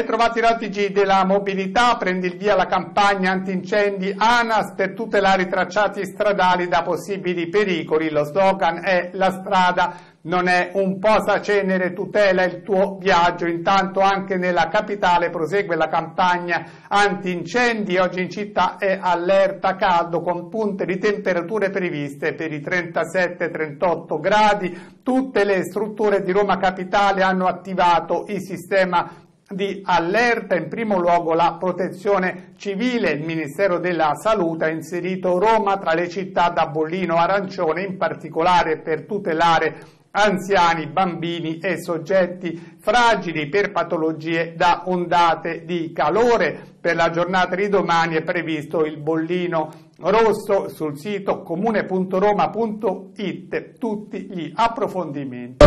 Ben trovati la TG della mobilità, prendi il via la campagna antincendi ANAS per tutelare i tracciati stradali da possibili pericoli. Lo slogan è la strada non è un posacenere, tutela il tuo viaggio. Intanto anche nella capitale prosegue la campagna antincendi. Oggi in città è allerta caldo con punte di temperature previste per i 37-38 gradi. Tutte le strutture di Roma Capitale hanno attivato il sistema di allerta, in primo luogo la protezione civile, il Ministero della Salute ha inserito Roma tra le città da bollino arancione, in particolare per tutelare anziani, bambini e soggetti fragili per patologie da ondate di calore. Per la giornata di domani è previsto il bollino rosso sul sito comune.roma.it tutti gli approfondimenti.